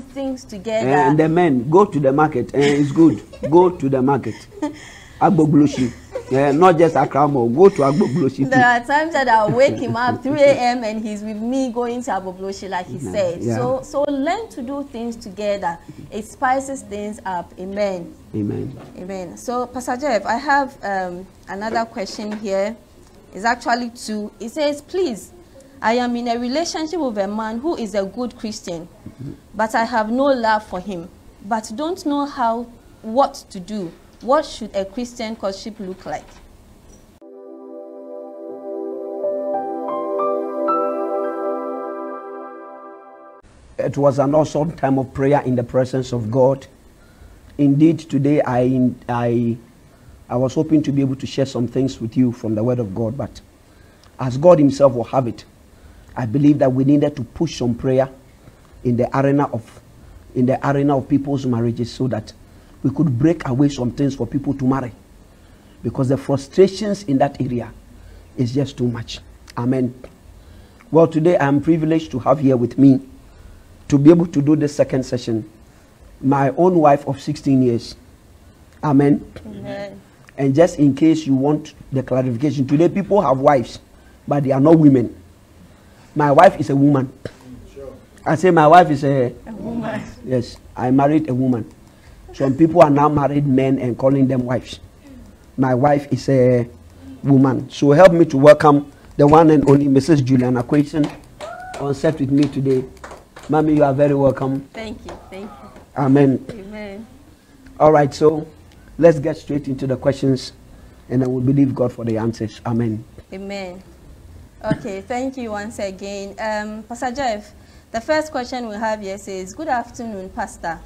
things together. And the men go to the market. And it's good. go to the market. Agbogbloshie. Yeah, not just Akramo. Go to Agbogbloshie. There are times that I'll wake him up 3 a.m. and he's with me going to Agbogbloshie, like he said. Yeah. So, so learn to do things together. It spices things up. Amen. Amen. Amen. So, Pastor Jeff, I have um, another question here. It's actually two. It says, please, I am in a relationship with a man who is a good Christian, but I have no love for him, but don't know how, what to do. What should a Christian courtship look like? It was an awesome time of prayer in the presence of God. Indeed, today I, I, I was hoping to be able to share some things with you from the Word of God, but as God Himself will have it, I believe that we needed to push some prayer in the arena of, in the arena of people's marriages, so that we could break away some things for people to marry, because the frustrations in that area is just too much. Amen. Well, today I am privileged to have here with me to be able to do the second session my own wife of 16 years amen Amen. and just in case you want the clarification today people have wives but they are not women my wife is a woman Sure. i say my wife is a A woman. yes i married a woman some people are now married men and calling them wives my wife is a woman so help me to welcome the one and only mrs juliana Quayson on set with me today mommy you are very welcome Thank you. Thank you. amen Amen. all right so let's get straight into the questions and then we believe god for the answers amen Amen. Okay, thank you once again. Um, Pastor Jeff, the first question we have here says, Good afternoon, Pastor.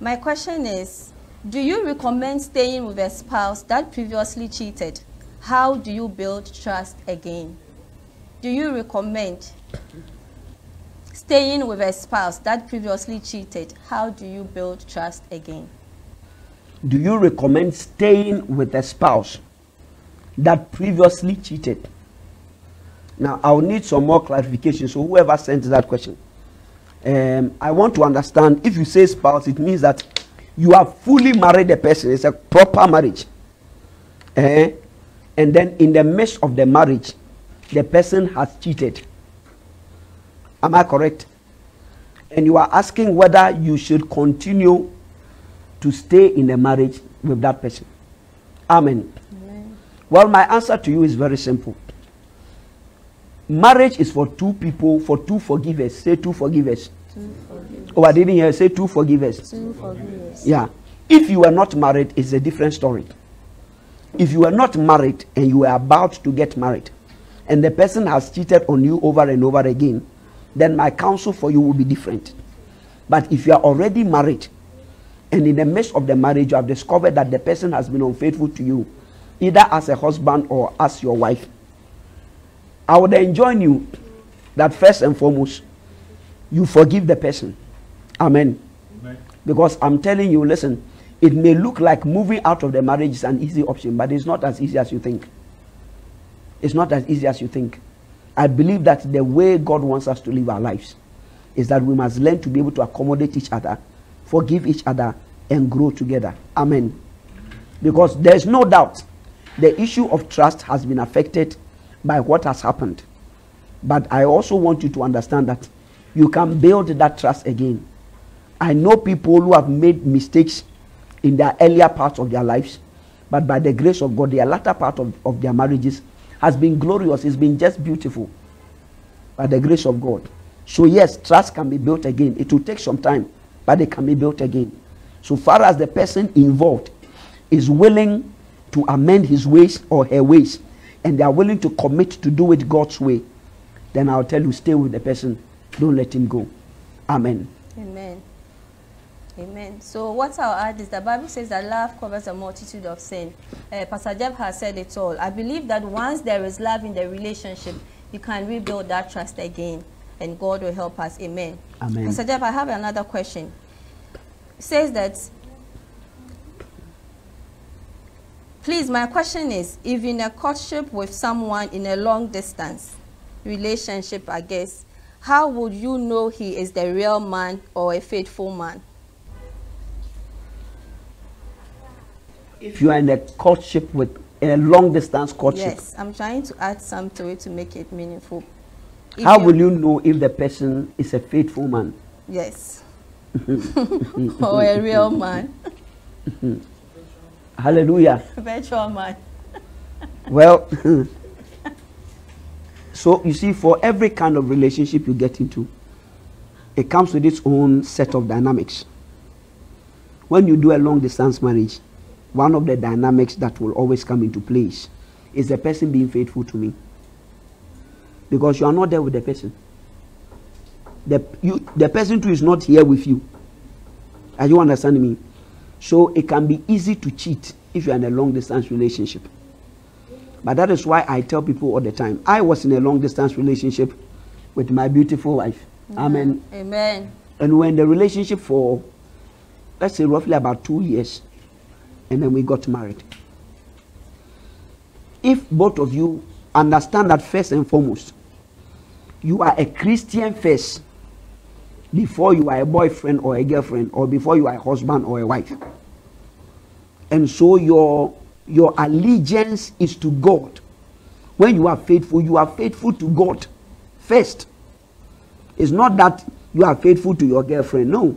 My question is, do you recommend staying with a spouse that previously cheated? How do you build trust again? Do you recommend staying with a spouse that previously cheated? How do you build trust again? do you recommend staying with a spouse that previously cheated now i'll need some more clarification so whoever sent that question um, i want to understand if you say spouse it means that you have fully married the person it's a proper marriage eh? and then in the midst of the marriage the person has cheated am i correct and you are asking whether you should continue to stay in a marriage with that person. Amen. Well, my answer to you is very simple. Marriage is for two people, for two forgivers. Say two forgivers. Two forgivers. Oh, I didn't hear. Say two forgivers. Two forgiveness. Yeah. If you are not married, it's a different story. If you are not married and you are about to get married, and the person has cheated on you over and over again, then my counsel for you will be different. But if you are already married, and in the midst of the marriage, you have discovered that the person has been unfaithful to you, either as a husband or as your wife, I would enjoin you that first and foremost, you forgive the person. Amen. Because I'm telling you, listen, it may look like moving out of the marriage is an easy option, but it's not as easy as you think. It's not as easy as you think. I believe that the way God wants us to live our lives is that we must learn to be able to accommodate each other, forgive each other, and grow together. Amen. Because there's no doubt the issue of trust has been affected by what has happened. But I also want you to understand that you can build that trust again. I know people who have made mistakes in their earlier parts of their lives, but by the grace of God, their latter part of, of their marriages has been glorious. It's been just beautiful by the grace of God. So, yes, trust can be built again. It will take some time, but it can be built again. So far as the person involved is willing to amend his ways or her ways, and they are willing to commit to do it God's way, then I'll tell you, stay with the person. Don't let him go. Amen. Amen. Amen. So what I'll add is the Bible says that love covers a multitude of sin. Uh, Pastor Jeff has said it all. I believe that once there is love in the relationship, you can rebuild that trust again, and God will help us. Amen. Amen. Pastor Jeff, I have another question. It says that, please, my question is, if in a courtship with someone in a long distance relationship, I guess, how would you know he is the real man or a faithful man? If you are in a courtship with in a long distance courtship, Yes, I'm trying to add some to it to make it meaningful. If how will you know if the person is a faithful man? Yes. or a real man, Hallelujah. virtual man. Well, so you see, for every kind of relationship you get into, it comes with its own set of dynamics. When you do a long distance marriage, one of the dynamics that will always come into place is the person being faithful to me. Because you are not there with the person. The, you, the person too is not here with you. Are you understanding me? So it can be easy to cheat if you are in a long distance relationship. But that is why I tell people all the time. I was in a long distance relationship with my beautiful wife. Mm-hmm. Amen. Amen. And when the relationship for, let's say, roughly about two years. And then we got married. If both of you understand that first and foremost, you are a Christian first before you are a boyfriend or a girlfriend or before you are a husband or a wife. And so your your allegiance is to God. When you are faithful, you are faithful to God first. It's not that you are faithful to your girlfriend. No.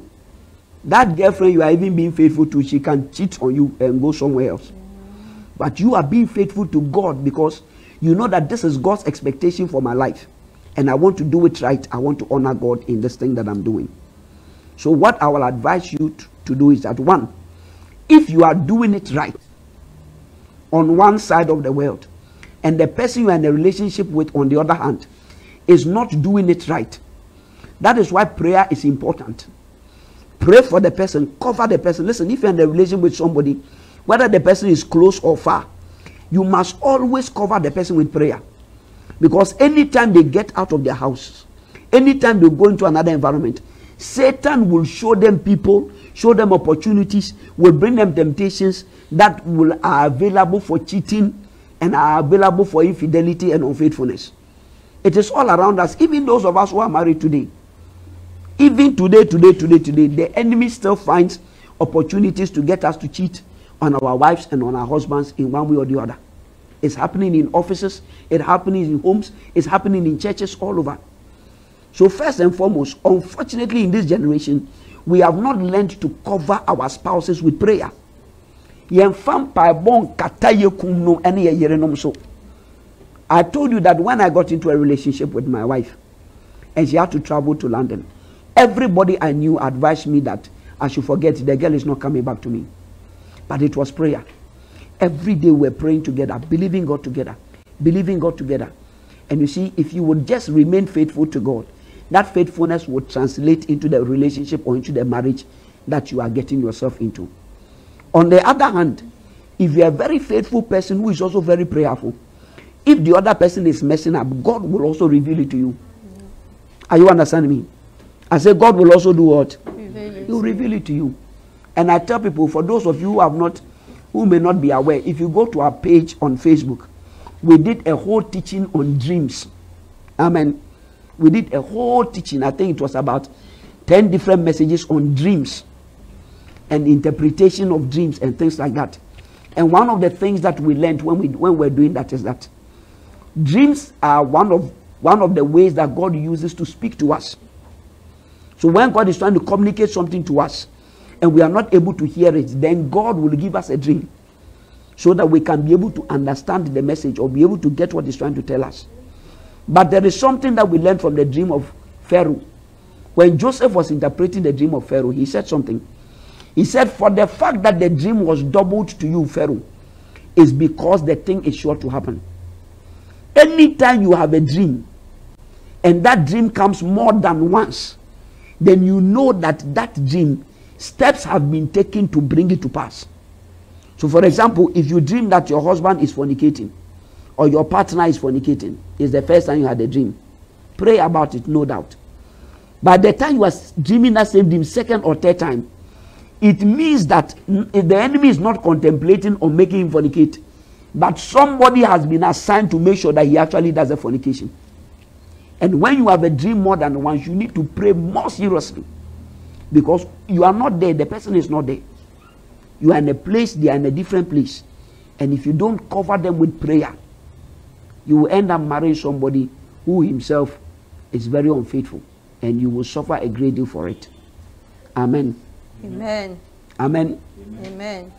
That girlfriend you are even being faithful to, she can cheat on you and go somewhere else. But you are being faithful to God because you know that this is God's expectation for my life. And I want to do it right. I want to honor God in this thing that I'm doing. So, what I will advise you to, do is that one, if you are doing it right on one side of the world, and the person you are in a relationship with, on the other hand, is not doing it right, that is why prayer is important. Pray for the person, cover the person. Listen, if you're in a relationship with somebody, whether the person is close or far, you must always cover the person with prayer. Because anytime they get out of their house, anytime they go into another environment, Satan will show them people, show them opportunities, will bring them temptations that will are available for cheating and are available for infidelity and unfaithfulness. It is all around us, even those of us who are married today. Even today, today, today, today, the enemy still finds opportunities to get us to cheat on our wives and on our husbands in one way or the other. It's happening in offices, it's happening in homes, it's happening in churches all over. So, first and foremost, unfortunately, in this generation, we have not learned to cover our spouses with prayer. I told you that when I got into a relationship with my wife and she had to travel to London, everybody I knew advised me that I should forget the girl is not coming back to me. But it was prayer. Every day we're praying together, believing God together, believing God together. And you see, if you would just remain faithful to God, that faithfulness will translate into the relationship or into the marriage that you are getting yourself into. On the other hand, if you're a very faithful person who is also very prayerful, if the other person is messing up, God will also reveal it to you. Are you understanding me? I say God will also do what? Reveal. He will reveal it to you. And I tell people, for those of you who have not, who may not be aware, if you go to our page on Facebook, we did a whole teaching on dreams. Amen. We did a whole teaching. I think it was about 10 different messages on dreams and interpretation of dreams and things like that. And one of the things that we learned when we when we're doing that is that dreams are one of one of the ways that God uses to speak to us. So when God is trying to communicate something to us and we are not able to hear it, then God will give us a dream so that we can be able to understand the message or be able to get what he's trying to tell us. But there is something that we learned from the dream of Pharaoh. When Joseph was interpreting the dream of Pharaoh, he said something. He said, For the fact that the dream was doubled to you, Pharaoh, is because the thing is sure to happen. Anytime you have a dream and that dream comes more than once, then you know that that dream, steps have been taken to bring it to pass. So, for example, if you dream that your husband is fornicating or your partner is fornicating, it's the first time you had a dream. Pray about it, no doubt. By the time you are dreaming that same dream, second or third time, it means that the enemy is not contemplating or making him fornicate, but somebody has been assigned to make sure that he actually does a fornication. And when you have a dream more than once, you need to pray more seriously. Because you are not there, the person is not there. You are in a place, they are in a different place. And if you don't cover them with prayer, you will end up marrying somebody who himself is very unfaithful. And you will suffer a great deal for it. Amen. Amen. Amen. Amen.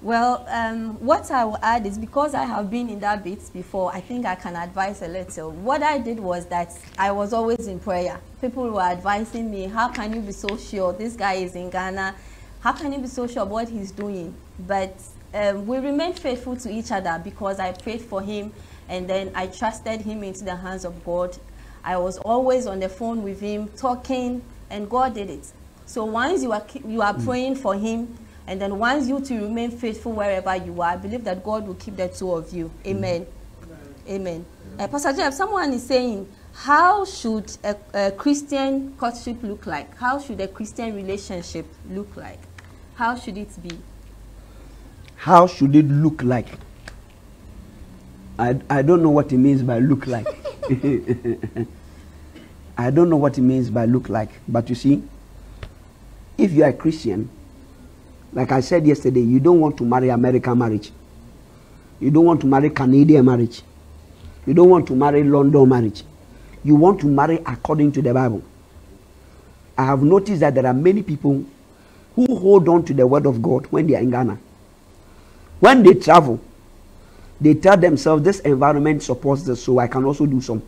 Well, um, what I will add is because I have been in that bit before, I think I can advise a little. What I did was that I was always in prayer. People were advising me, how can you be so sure this guy is in Ghana? How can you be so sure of what he's doing? But um, we remained faithful to each other because I prayed for him and then I trusted him into the hands of God. I was always on the phone with him, talking, and God did it. So once you are, you are praying for him, and then once you to remain faithful wherever you are, I believe that God will keep the two of you. Amen. Amen. Uh, Pastor Jeff, someone is saying, how should a, a Christian courtship look like? How should a Christian relationship look like? How should it be? How should it look like? I, I don't know what it means by look like. I don't know what it means by look like. But you see, if you are a Christian, like I said yesterday, you don't want to marry American marriage. You don't want to marry Canadian marriage. You don't want to marry London marriage. You want to marry according to the Bible. I have noticed that there are many people who hold on to the word of God when they are in Ghana. When they travel, they tell themselves this environment supports this, so I can also do some.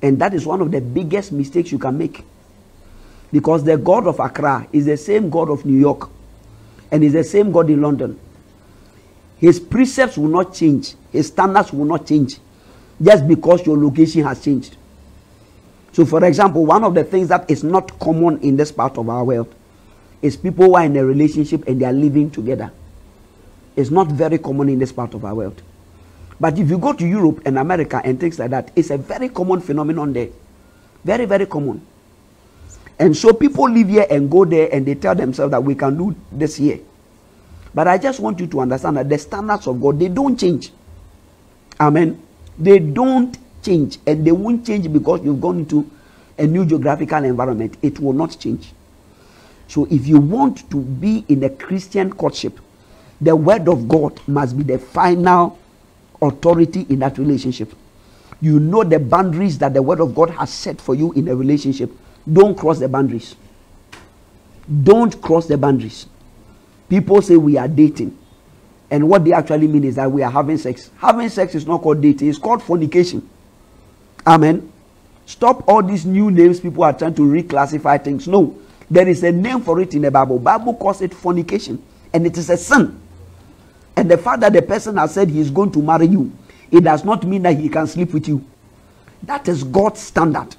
And that is one of the biggest mistakes you can make. Because the God of Accra is the same God of New York and is the same God in London. His precepts will not change, his standards will not change just because your location has changed. So, for example, one of the things that is not common in this part of our world is people who are in a relationship and they are living together. It's not very common in this part of our world. But if you go to Europe and America and things like that, it's a very common phenomenon there. Very, very common. And so people live here and go there and they tell themselves that we can do this here. But I just want you to understand that the standards of God, they don't change. Amen. They don't change. And they won't change because you've gone into a new geographical environment. It will not change. So if you want to be in a Christian courtship, the word of God must be the final authority in that relationship. You know the boundaries that the word of God has set for you in a relationship don't cross the boundaries. Don't cross the boundaries. People say we are dating. And what they actually mean is that we are having sex. Having sex is not called dating, it's called fornication. Amen. Stop all these new names people are trying to reclassify things. No, there is a name for it in the Bible. Bible calls it fornication, and it is a sin. And the fact that the person has said he is going to marry you, it does not mean that he can sleep with you. That is God's standard.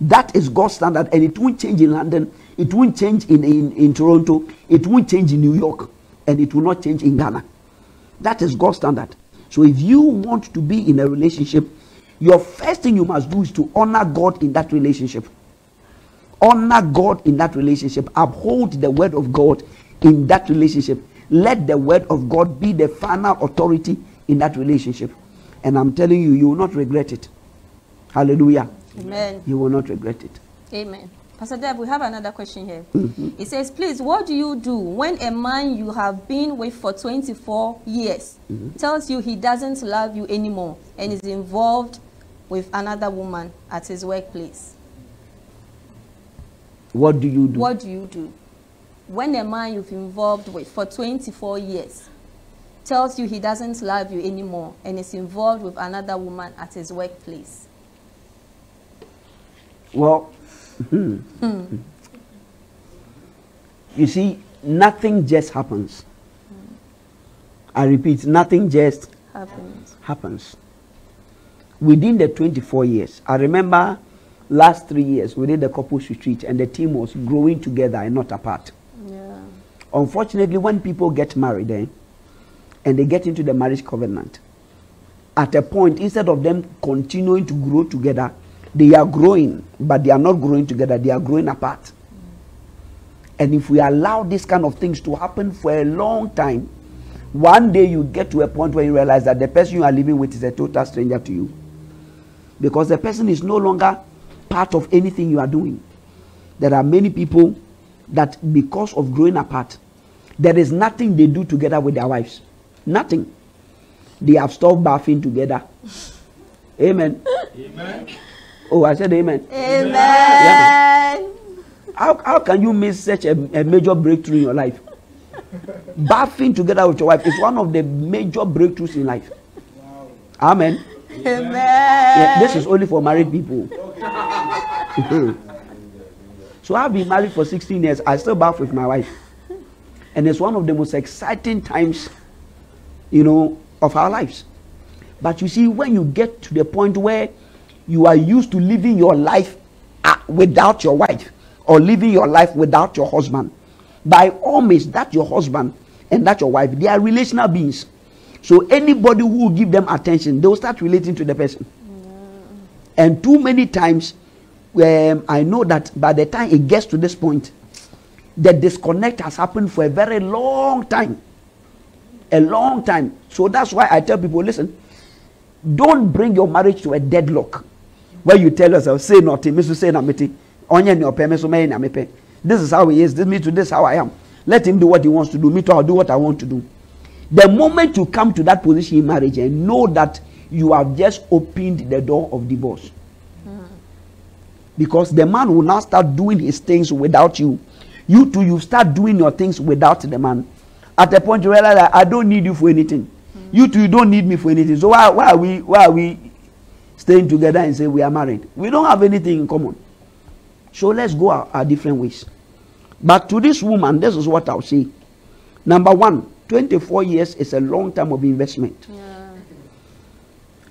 That is God's standard, and it won't change in London, it won't change in, in, in Toronto, it won't change in New York, and it will not change in Ghana. That is God's standard. So if you want to be in a relationship, your first thing you must do is to honor God in that relationship. Honor God in that relationship. Uphold the word of God in that relationship. Let the word of God be the final authority in that relationship. And I'm telling you, you will not regret it. Hallelujah. Amen. You will not regret it. Amen. Pastor Jeff, we have another question here. Mm-hmm. It says, please, what do you do when a man you have been with for 24 years mm-hmm. tells you he doesn't love you anymore and is involved with another woman at his workplace? What do you do? What do you do? When a man you've involved with for 24 years tells you he doesn't love you anymore and is involved with another woman at his workplace? Well, hmm. Hmm. you see, nothing just happens. I repeat, nothing just Happens. happens. Within the 24 years, I remember last three years we did the couples retreat and the team was growing together and not apart. Unfortunately, when people get married eh, and they get into the marriage covenant, at a point, instead of them continuing to grow together, they are growing, but they are not growing together, they are growing apart. And if we allow these kind of things to happen for a long time, one day you get to a point where you realize that the person you are living with is a total stranger to you because the person is no longer part of anything you are doing there are many people that because of growing apart there is nothing they do together with their wives nothing they have stopped bathing together amen Amen. oh i said amen Amen. Yeah. how, how can you miss such a, a major breakthrough in your life bathing together with your wife is one of the major breakthroughs in life amen Amen. Yeah, this is only for married people. so I've been married for 16 years. I still bath with my wife. And it's one of the most exciting times, you know, of our lives. But you see, when you get to the point where you are used to living your life uh, without your wife or living your life without your husband, by all means, that your husband and that your wife, they are relational beings. So anybody who will give them attention, they will start relating to the person. And too many times, um, I know that by the time it gets to this point, the disconnect has happened for a very long time. A long time. So that's why I tell people listen, don't bring your marriage to a deadlock where you tell yourself, say nothing, Mr. Say Namiti, Onya ni ope, Mr. May Namepe. This is how he is, this me to this is how I am. Let him do what he wants to do, me too, I'll do what I want to do. The moment you come to that position in marriage and know that you have just opened the door of divorce. Because the man will now start doing his things without you. You too, you start doing your things without the man. At a point you realize that I don't need you for anything. Hmm. You too, you don't need me for anything. So why, why are we why are we staying together and say we are married? We don't have anything in common. So let's go our, our different ways. But to this woman, this is what I'll say. Number one, 24 years is a long time of investment. Yeah.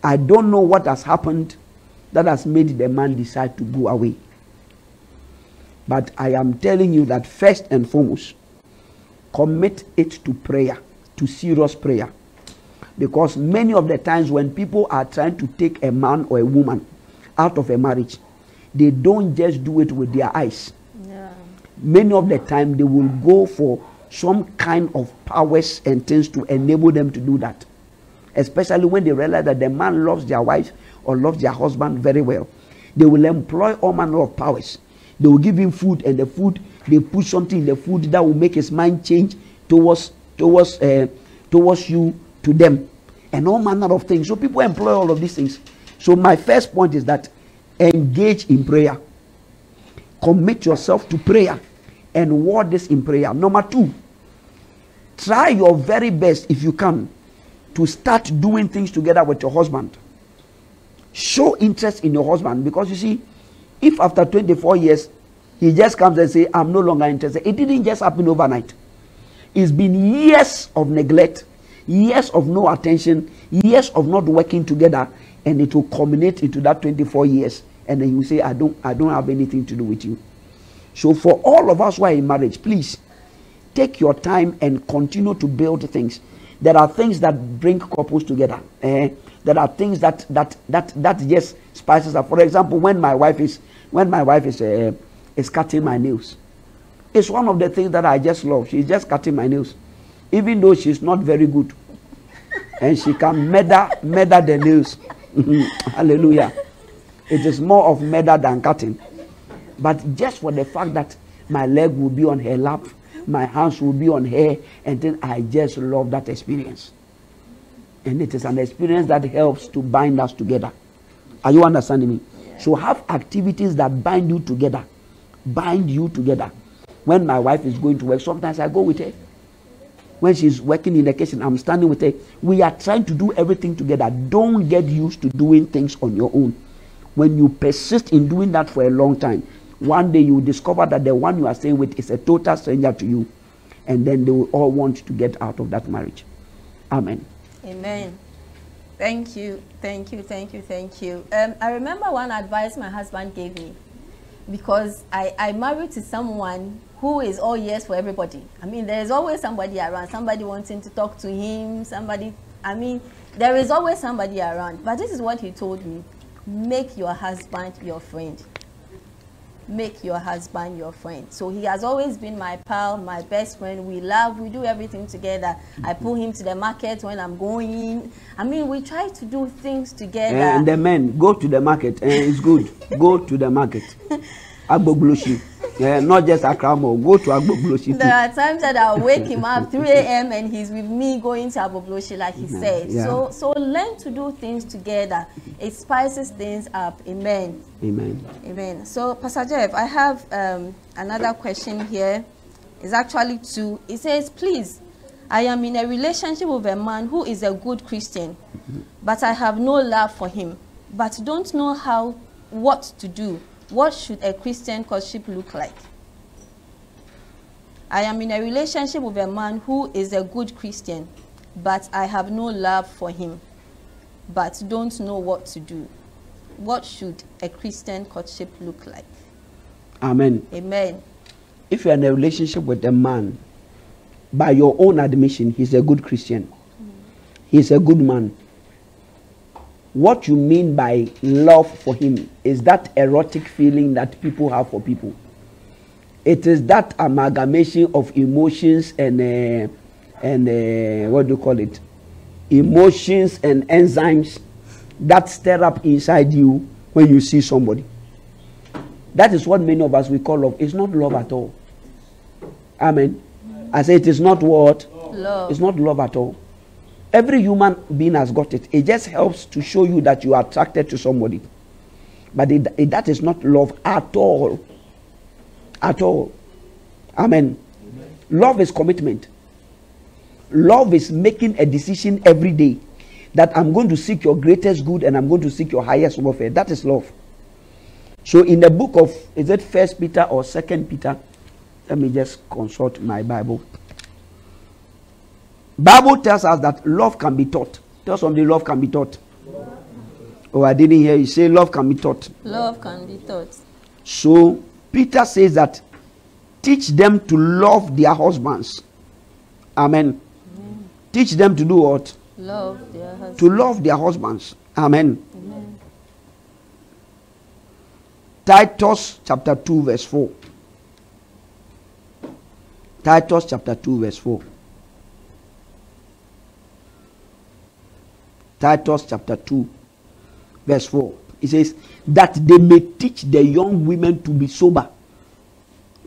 I don't know what has happened that has made the man decide to go away. But I am telling you that first and foremost, commit it to prayer, to serious prayer. Because many of the times when people are trying to take a man or a woman out of a marriage, they don't just do it with their eyes. Yeah. Many of the time they will go for some kind of powers and things to enable them to do that. Especially when they realize that the man loves their wife or love their husband very well. They will employ all manner of powers. They will give him food, and the food they put something in the food that will make his mind change towards towards uh, towards you to them, and all manner of things. So people employ all of these things. So my first point is that engage in prayer. Commit yourself to prayer and word this in prayer. Number two, try your very best if you can to start doing things together with your husband. Show interest in your husband because you see, if after 24 years he just comes and say, "I'm no longer interested," it didn't just happen overnight. It's been years of neglect, years of no attention, years of not working together, and it will culminate into that 24 years. And then you say, "I don't, I don't have anything to do with you." So for all of us who are in marriage, please take your time and continue to build things. There are things that bring couples together. Eh? There are things that that that that just spices up. For example, when my wife is when my wife is uh, is cutting my nails, it's one of the things that I just love. She's just cutting my nails, even though she's not very good, and she can murder murder the nails. Hallelujah! It is more of murder than cutting. But just for the fact that my leg will be on her lap, my hands will be on her, and then I just love that experience. And it is an experience that helps to bind us together. Are you understanding me? So have activities that bind you together. Bind you together. When my wife is going to work, sometimes I go with her. When she's working in the kitchen, I'm standing with her. We are trying to do everything together. Don't get used to doing things on your own. When you persist in doing that for a long time, one day you discover that the one you are staying with is a total stranger to you. And then they will all want to get out of that marriage. Amen. Amen. Thank you, thank you, thank you, thank you. Um, I remember one advice my husband gave me because I, I married to someone who is all yes for everybody. I mean, there is always somebody around, somebody wanting to talk to him, somebody, I mean, there is always somebody around. But this is what he told me make your husband your friend. Make your husband your friend. So he has always been my pal, my best friend. We love, we do everything together. I pull him to the market when I'm going. I mean, we try to do things together. Eh, and the men go to the market, and it's good. go to the market. Agbogbloshie. Yeah, not just Akramo. Go to Agbogbloshie. There are times that I'll wake him up 3 a.m. and he's with me going to Agbogbloshie, like he Yeah, said. yeah. So, so learn to do things together. It spices things up. Amen. Amen. Amen. So, Pastor Jeff, I have um, another question here. It's actually two. It says, please, I am in a relationship with a man who is a good Christian, but I have no love for him, but don't know how, what to do. What should a Christian courtship look like? I am in a relationship with a man who is a good Christian, but I have no love for him, but don't know what to do. What should a Christian courtship look like? Amen. Amen. If you're in a relationship with a man, by your own admission, he's a good Christian. Mm. He's a good man. What you mean by love for him is that erotic feeling that people have for people. It is that amalgamation of emotions and uh, and uh, what do you call it? Emotions and enzymes that stir up inside you when you see somebody. That is what many of us we call love. It's not love at all. Amen. I say it is not what? Love. It's not love at all. Every human being has got it. It just helps to show you that you are attracted to somebody. But it, it- that is not love at all. At all. Amen. Love is commitment. Love is making a decision every day that I'm going to seek your greatest good and I'm going to seek your highest welfare. That is love. So in the book of is it First Peter or Second Peter? Let me just consult my Bible. Bible tells us that love can be taught. Tell somebody love can be taught. Oh, I didn't hear you say love can be taught. Love can be taught. So Peter says that teach them to love their husbands. Amen. Teach them to do what? Love their husband. To love their husbands. Amen. Amen. Titus chapter 2, verse 4. Titus chapter 2, verse 4. Titus chapter 2, verse 4. It says, That they may teach the young women to be sober,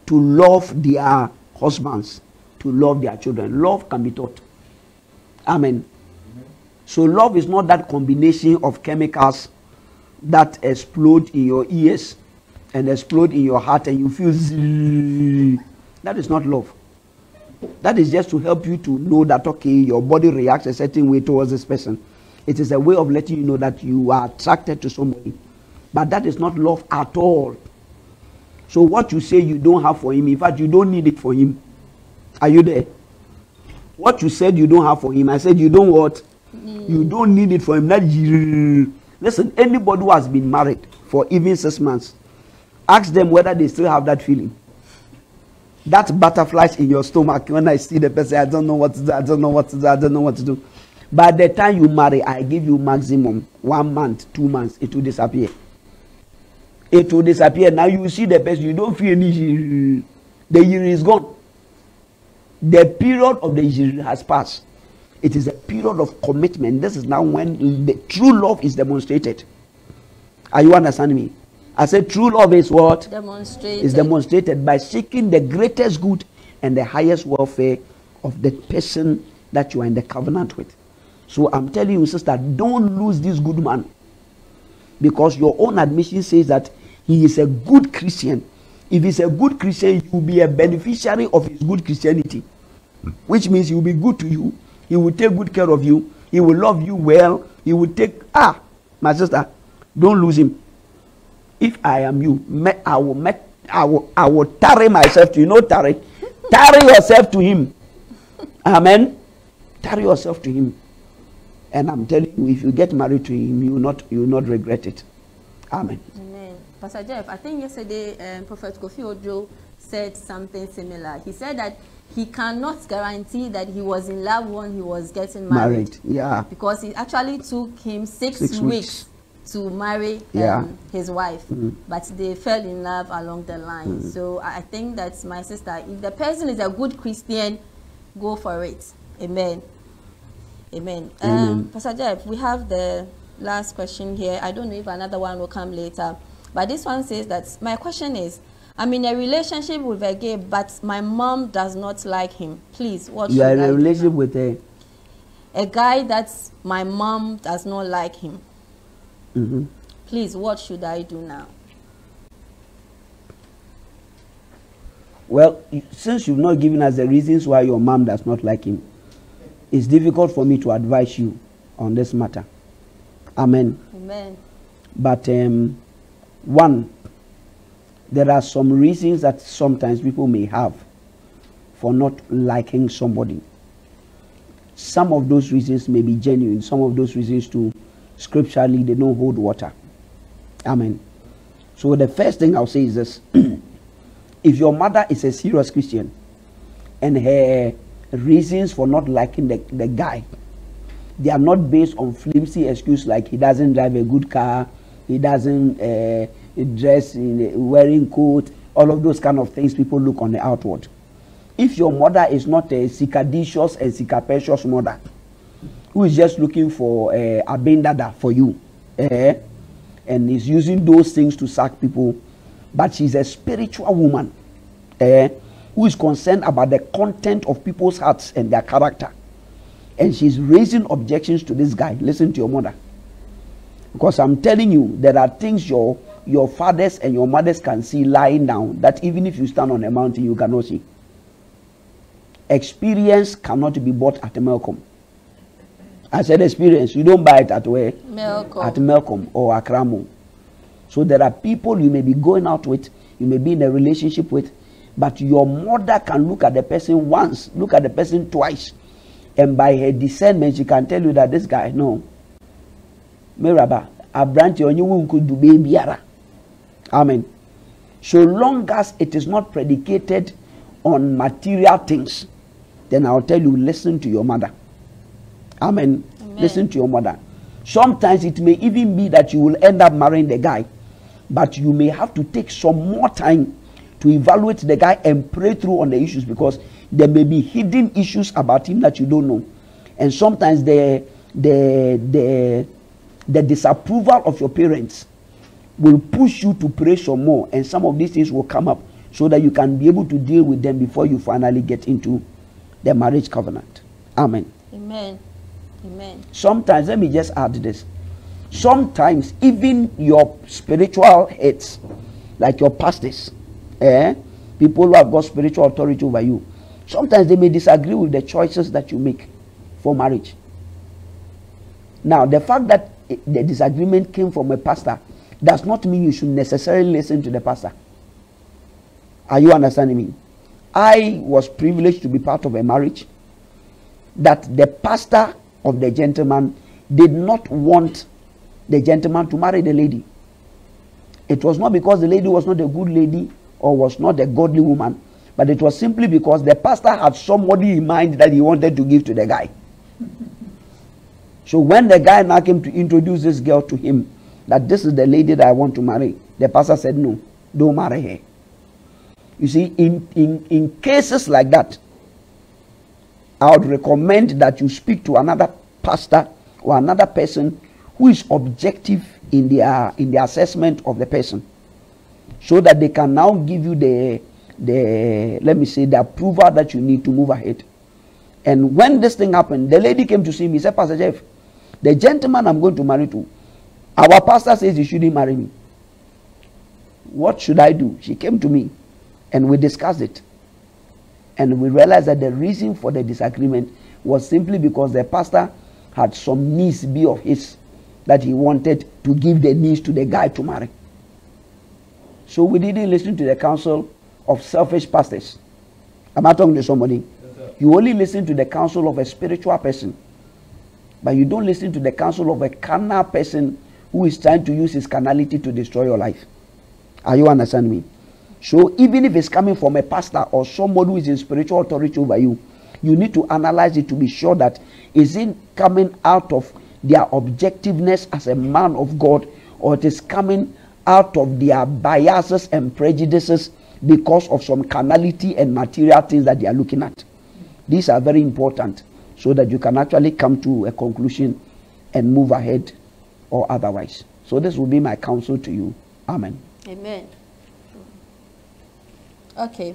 to love their husbands, to love their children. Love can be taught. Amen. So, love is not that combination of chemicals that explode in your ears and explode in your heart and you feel that is not love that is just to help you to know that okay your body reacts a certain way towards this person it is a way of letting you know that you are attracted to somebody. But that is not love at all. So what you say you don't have for him in fact you don't need it for him. Are you there? What you said you don't have for him i said you don't what you don't need it for him. That listen anybody who has been married for even six months ask them whether they still have that feeling. That butterflies in your stomach when i see the person i don't know what to do i don't know what to do i don't know what to do by the time you marry i give you maximum one month two months it will disappear. It will disappear. Now you see the person you don't feel any year the year is gone. The period of the year has passed. It is a period of commitment. This is now when the true love is demonstrated. Are you understanding me? I said true love is what? Demonstrated. is demonstrated by seeking the greatest good and the highest welfare of the person that you are in the covenant with. So I'm telling you, sister, don't lose this good man. Because your own admission says that he is a good Christian. If he's a good Christian, you will be a beneficiary of his good Christianity. Which means he will be good to you. He will take good care of you. He will love you well. He will take, ah, my sister, don't lose him if I am you, me, I will make, I will, I will tarry myself to you. Know tarry, tarry yourself to him. Amen. Tarry yourself to him, and I'm telling you, if you get married to him, you will not, you will not regret it. Amen. Amen. Pastor Jeff, I think yesterday um, Prophet Kofi Oduro said something similar. He said that he cannot guarantee that he was in love when he was getting married. Married, yeah. Because it actually took him six, Six weeks, weeks. to marry um, Yeah. his wife, Mhm. but they fell in love along the line. Mm. So I I think that's my sister. If the person is a good Christian, go for it. Amen. Amen. Um, Pastor Jeff, we have the last question here. I don't know if another one will come later, but this one says that my question is. I'm in a relationship with a gay, but my mom does not like him. Please, what You should are in I a relationship now? with a. a guy that my mom does not like him. mhm. Please, what should I do now? Well, since you've not given us the reasons why your mom does not like him, it's difficult for me to advise you on this matter. Amen. Amen. But um, one, there are some reasons that sometimes people may have for not liking somebody. Some of those reasons may be genuine. Some of those reasons, too, scripturally, they don't hold water. Amen. So the first thing I'll say is this: if your mother is a serious Christian, and her reasons for not liking the, the guy. They are not based on flimsy excuse like he doesn't drive a good car he doesn't uh, dress in a wearing coat all of those kind of things people look on the outward. If your mother is not a sikadicious and sikaprecious mother who is just looking for uh, a bendada for you eh, and is using those things to sack people but she's a spiritual woman eh, who is concerned about the content of people's hearts and their character and she's raising objections to this guy listen to your mother because i'm telling you there are things your your fathers and your mothers can see lying down that even if you stand on a mountain you cannot see experience cannot be bought at Melcom. I said experience. You don't buy it at where? Melcom. At Melcom or Akramo. So there are people you may be going out with, you may be in a relationship with, but your mother can look at the person once, look at the person twice, and by her discernment, she can tell you that this guy, no. Miraba, Abranti onye could do baby Amen. So long as it is not predicated on material things, then I'll tell you, listen to your mother. Amen. Amen. Listen to your mother. Sometimes it may even be that you will end up marrying the guy, but you may have to take some more time to evaluate the guy and pray through on the issues because there may be hidden issues about him that you don't know. And sometimes the the the the disapproval of your parents will push you to pray some more and some of these things will come up so that you can be able to deal with them before you finally get into the marriage covenant amen Amen. Amen. sometimes let me just add this sometimes even your spiritual heads like your pastors eh, people who have got spiritual authority over you. Sometimes they may disagree with the choices that you make for marriage. Now the fact that eh, the disagreement came from a pastor does not mean you should necessarily listen to the pastor. Are you understanding me? I was privileged to be part of a marriage that the pastor of the gentleman did not want the gentleman to marry the lady. It was not because the lady was not a good lady or was not a godly woman, but it was simply because the pastor had somebody in mind that he wanted to give to the guy. So when the guy now came to introduce this girl to him, that this is the lady that I want to marry, the pastor said, No, don't marry her. You see, in, in, in cases like that, I would recommend that you speak to another pastor or another person who is objective in their in the assessment of the person, so that they can now give you the the let me say the approval that you need to move ahead. And when this thing happened, the lady came to see me. Said, Pastor Jeff, the gentleman I'm going to marry to, our pastor says he shouldn't marry me. What should I do? She came to me, and we discussed it. And we realized that the reason for the disagreement was simply because the pastor had some niece be of his that he wanted to give the niece to the guy to marry. So we didn't listen to the counsel of selfish pastors. Am I talking to somebody? You only listen to the counsel of a spiritual person, but you don't listen to the counsel of a carnal person who is trying to use his carnality to destroy your life. Are you understanding me? So even if it's coming from a pastor or somebody who is in spiritual authority over you, you need to analyze it to be sure that is it coming out of their objectiveness as a man of God or it is coming out of their biases and prejudices because of some carnality and material things that they are looking at. These are very important so that you can actually come to a conclusion and move ahead or otherwise. So, this will be my counsel to you. Amen. Amen. Okay.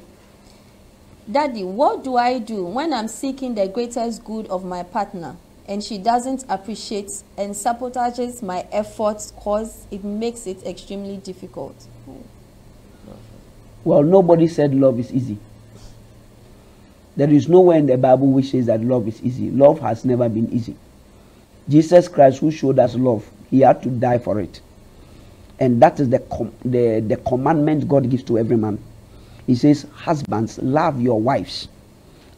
Daddy, what do I do when I'm seeking the greatest good of my partner and she doesn't appreciate and sabotages my efforts cause it makes it extremely difficult? Well, nobody said love is easy. There is nowhere in the Bible which says that love is easy. Love has never been easy. Jesus Christ, who showed us love, he had to die for it. And that is the, com- the, the commandment God gives to every man. He says, Husbands, love your wives,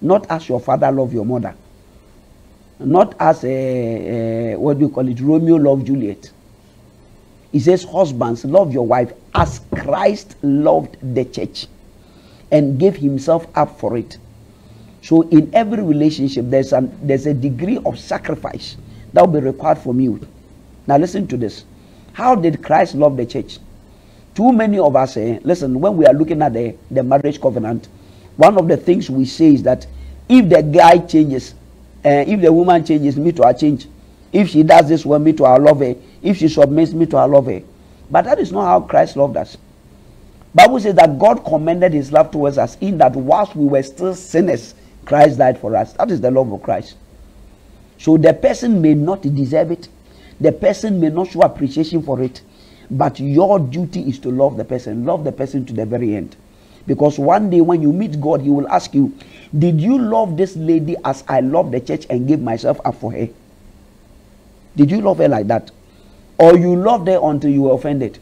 not as your father loved your mother, not as a, a what do you call it, Romeo loved Juliet. He says, Husbands, love your wife as Christ loved the church and gave himself up for it. So, in every relationship, there's, an, there's a degree of sacrifice that will be required from you. Now, listen to this. How did Christ love the church? Too many of us, eh, listen, when we are looking at the, the marriage covenant, one of the things we say is that if the guy changes, Eh, if the woman changes, me to her change. If she does this well, me to her love her. If she submits me to her love her. But that is not how Christ loved us. Bible says that God commended his love towards us in that whilst we were still sinners, Christ died for us. That is the love of Christ. So the person may not deserve it. The person may not show appreciation for it. But your duty is to love the person. Love the person to the very end. Because one day when you meet God, He will ask you, Did you love this lady as I love the church and give myself up for her? Did you love her like that? Or you loved her until you were offended?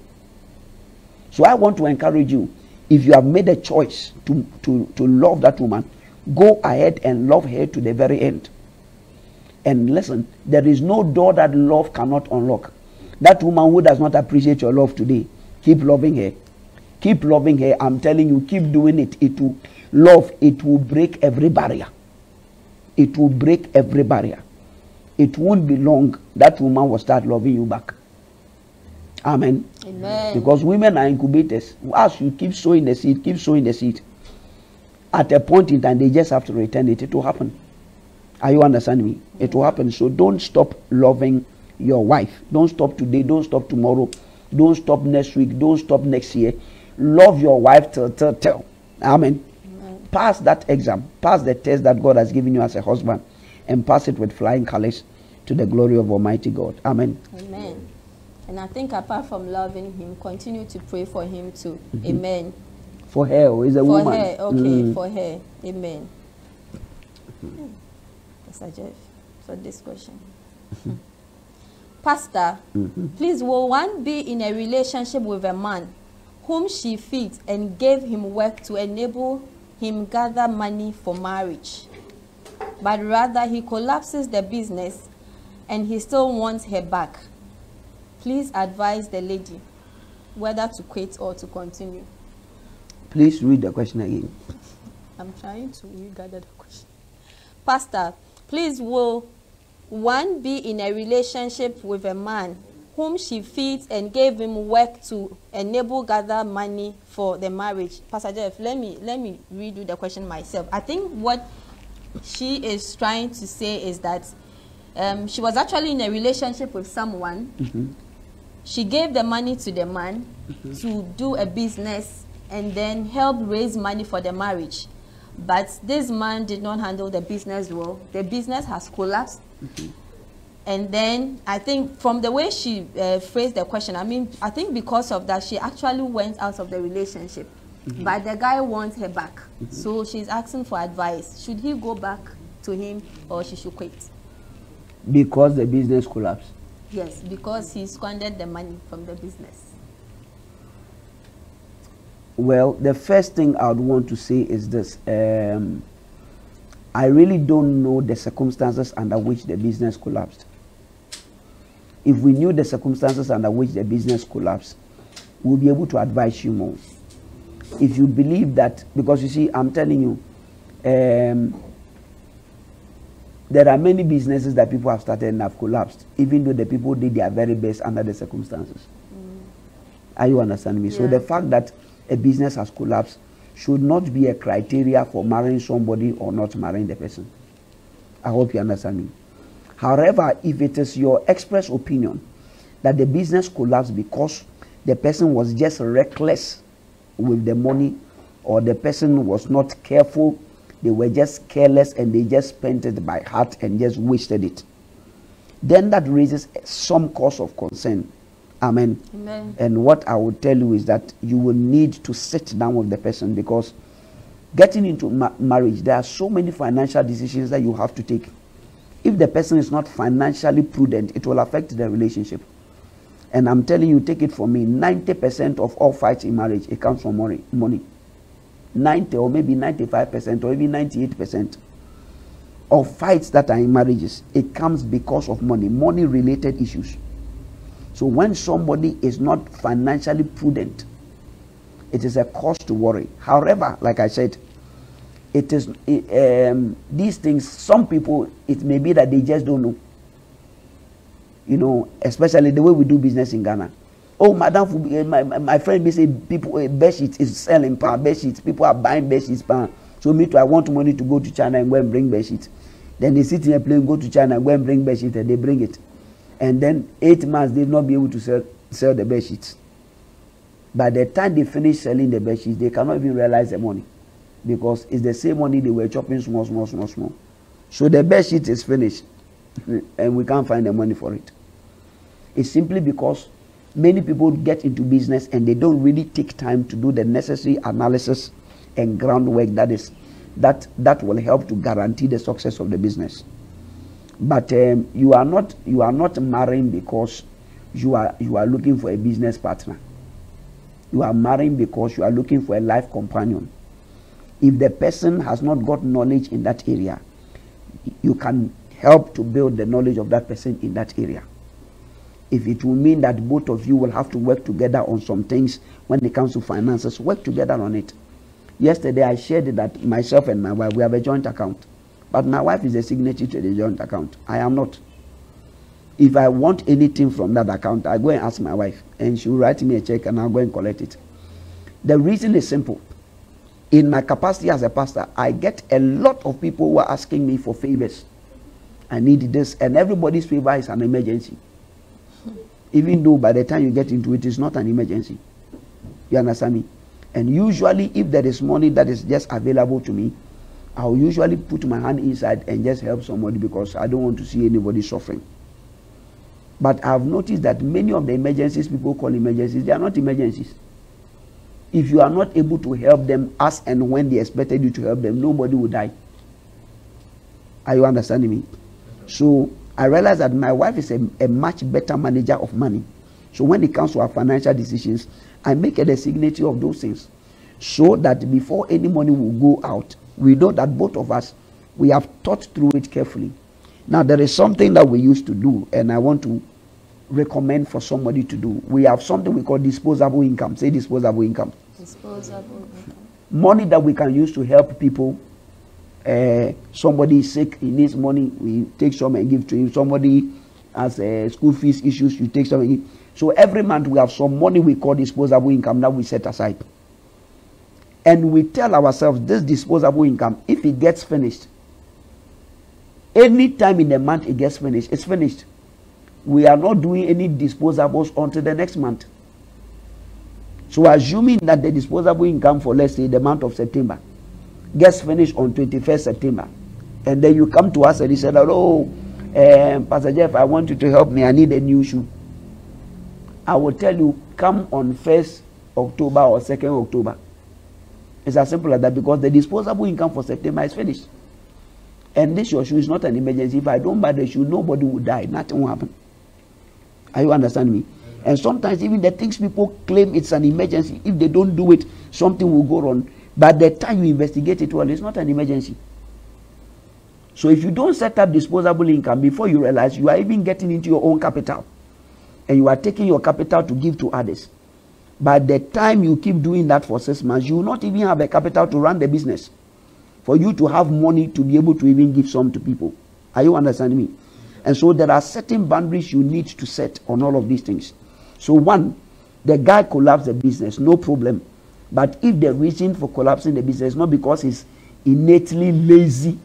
So I want to encourage you if you have made a choice to, to, to love that woman, go ahead and love her to the very end. And listen, there is no door that love cannot unlock. That woman who does not appreciate your love today, keep loving her. Keep loving her. I'm telling you, keep doing it. It will love, it will break every barrier. It will break every barrier. It won't be long that woman will start loving you back. Amen. Amen. Because women are incubators. As you keep sowing the seed, keep sowing the seed. At a point in time, they just have to return it. It will happen. Are you understanding me? It will happen. So don't stop loving your wife. Don't stop today. Don't stop tomorrow. Don't stop next week. Don't stop next year. Love your wife till, till, till. Amen. Amen. Pass that exam. Pass the test that God has given you as a husband. And pass it with flying colors to the glory of Almighty God. Amen. Amen. And I think apart from loving him, continue to pray for him too. Mm-hmm. Amen. For her, is a For woman. her, okay, Mm. for her. Amen. Pastor Jeff, for this question. Pastor, Mm-hmm. please will one be in a relationship with a man whom she feeds and gave him work to enable him gather money for marriage, but rather he collapses the business and he still wants her back? Please advise the lady whether to quit or to continue. Please read the question again. I'm trying to regather the question. Pastor, please will one be in a relationship with a man whom she feeds and gave him work to enable gather money for the marriage? Pastor Jeff, let me let me redo the question myself. I think what she is trying to say is that um, she was actually in a relationship with someone. Mm-hmm. She gave the money to the man mm-hmm. to do a business and then help raise money for the marriage. But this man did not handle the business well. The business has collapsed. Mm-hmm. And then I think from the way she uh, phrased the question, I mean, I think because of that, she actually went out of the relationship. But the guy wants her back. So she's asking for advice. Should he go back to him or she should quit? Because the business collapsed. Yes, because he squandered the money from the business. Well, the first thing I would want to say is this. Um, I really don't know the circumstances under which the business collapsed. If we knew the circumstances under which the business collapsed, we'll be able to advise you more. If you believe that, because you see, I'm telling you, um, there are many businesses that people have started and have collapsed, even though the people did their very best under the circumstances. Mm. Are you understanding me? Yeah. So the fact that a business has collapsed should not be a criteria for marrying somebody or not marrying the person. I hope you understand me. However, if it is your express opinion that the business collapsed because the person was just reckless with the money or the person was not careful they were just careless and they just spent it by heart and just wasted it. Then that raises some cause of concern. Amen. Amen. And what I would tell you is that you will need to sit down with the person because getting into ma marriage, there are so many financial decisions that you have to take. If the person is not financially prudent, it will affect the relationship. And I'm telling you, take it from me, 90% of all fights in marriage, it comes from money. money. 90 or maybe 95% or even 98% of fights that are in marriages, it comes because of money, money related issues. So when somebody is not financially prudent, it is a cause to worry. However, like I said, it is um, these things. Some people, it may be that they just don't know. You know, especially the way we do business in Ghana. Oh madam eh, my, my friend be say people uh, bed sheet is selling pound bed sheet people are buying bed sheets pound so me too i want money to go to china and go and bring bed sheet then they sit in a plane go to china and go and bring bed sheet and they bring it. And then eight months they not be able to sell sell the bed sheets by the time they finish selling the bed sheets they cannot even realize the money because it's the same money they were chopping small small small small. So the bed sheet is finished and we can't find the money for it. It's simply because many people get into business and they don't really take time to do the necessary analysis and groundwork that is that that will help to guarantee the success of the business. But um, you are not you are not marrying because you are you are looking for a business partner. You are marrying because you are looking for a life companion if the person has not got knowledge in that area you can help to build the knowledge of that person in that area if it will mean that both of you will have to work together on some things when it comes to finances, work together on it. Yesterday, I shared that myself and my wife, we have a joint account. But my wife is a signatory to the joint account. I am not. If I want anything from that account, I go and ask my wife, and she will write me a check, and I'll go and collect it. The reason is simple. In my capacity as a pastor, I get a lot of people who are asking me for favors. I need this, and everybody's favor is an emergency even though by the time you get into it, it's not an emergency. You understand me? And usually, if there is money that is just available to me, I'll usually put my hand inside and just help somebody because I don't want to see anybody suffering. But I've noticed that many of the emergencies people call emergencies, they are not emergencies. If you are not able to help them as and when they expected you to help them, nobody will die. Are you understanding me? So I realized that my wife is a, a much better manager of money. So when it comes to our financial decisions, I make a signature of those things. So that before any money will go out, we know that both of us, we have thought through it carefully. Now, there is something that we used to do, and I want to recommend for somebody to do. We have something we call disposable income. Say disposable income. Disposable income. Money that we can use to help people uh, somebody is sick, he needs money, we take some and give to him. Somebody has uh, school fees issues, you take some and give. So every month we have some money we call disposable income that we set aside. And we tell ourselves this disposable income, if it gets finished, any time in the month it gets finished, it's finished. We are not doing any disposables until the next month. So assuming that the disposable income for let's say the month of September gets finished on 21st September. And then you come to us and he said, Oh, um, Pastor Jeff, I want you to help me. I need a new shoe. I will tell you, come on 1st October or 2nd October. It's as simple as that because the disposable income for September is finished. And this your shoe is not an emergency. If I don't buy the shoe, nobody will die. Nothing will happen. Are you understanding me? And sometimes even the things people claim it's an emergency, if they don't do it, something will go wrong. But the time you investigate it well, it's not an emergency. So if you don't set up disposable income before you realize you are even getting into your own capital and you are taking your capital to give to others. By the time you keep doing that for six months, you will not even have a capital to run the business. For you to have money to be able to even give some to people. Are you understanding me? And so there are certain boundaries you need to set on all of these things. So, one, the guy collapsed the business, no problem. But if the reason for collapsing the business is not because he's innately lazy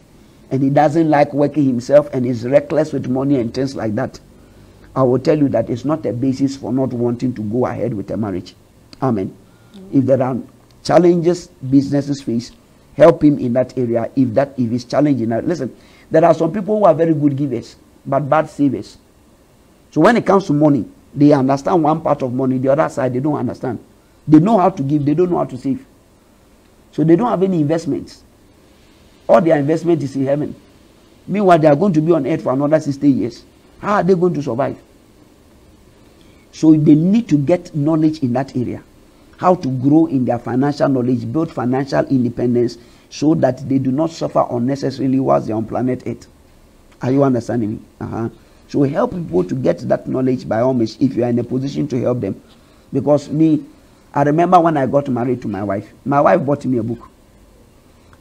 and he doesn't like working himself and is reckless with money and things like that, I will tell you that it's not a basis for not wanting to go ahead with a marriage. Amen. Mm-hmm. If there are challenges businesses face, help him in that area. If that if it's challenging, now listen, there are some people who are very good givers but bad savers. So when it comes to money, they understand one part of money, the other side they don't understand. They know how to give, they don't know how to save. So they don't have any investments. All their investment is in heaven. Meanwhile, they are going to be on earth for another 60 years. How are they going to survive? So they need to get knowledge in that area. How to grow in their financial knowledge, build financial independence so that they do not suffer unnecessarily whilst they're on planet Earth. Are you understanding? Uh-huh. So help people to get that knowledge by all means if you are in a position to help them. Because me, I remember when I got married to my wife, my wife bought me a book,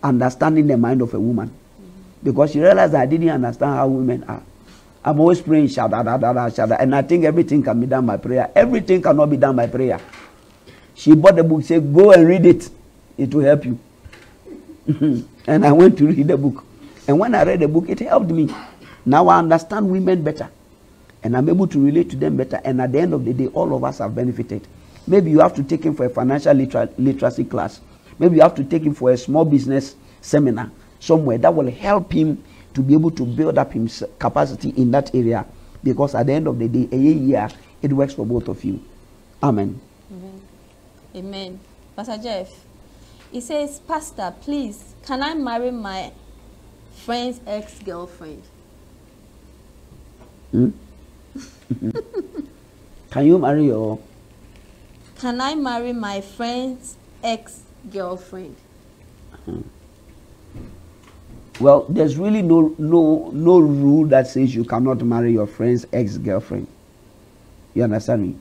Understanding the Mind of a Woman. Because she realized I didn't understand how women are. I'm always praying, shada, da, da, da, shada, and I think everything can be done by prayer. Everything cannot be done by prayer. She bought the book, said, Go and read it. It will help you. and I went to read the book. And when I read the book, it helped me. Now I understand women better. And I'm able to relate to them better. And at the end of the day, all of us have benefited. Maybe you have to take him for a financial liter- literacy class. Maybe you have to take him for a small business seminar somewhere that will help him to be able to build up his capacity in that area. Because at the end of the day, a year, it works for both of you. Amen. Amen. Amen. Pastor Jeff, he says, Pastor, please, can I marry my friend's ex-girlfriend? Hmm? Can you marry your? Can I marry my friend's ex-girlfriend? Hmm. Well, there's really no no no rule that says you cannot marry your friend's ex-girlfriend. You understand me?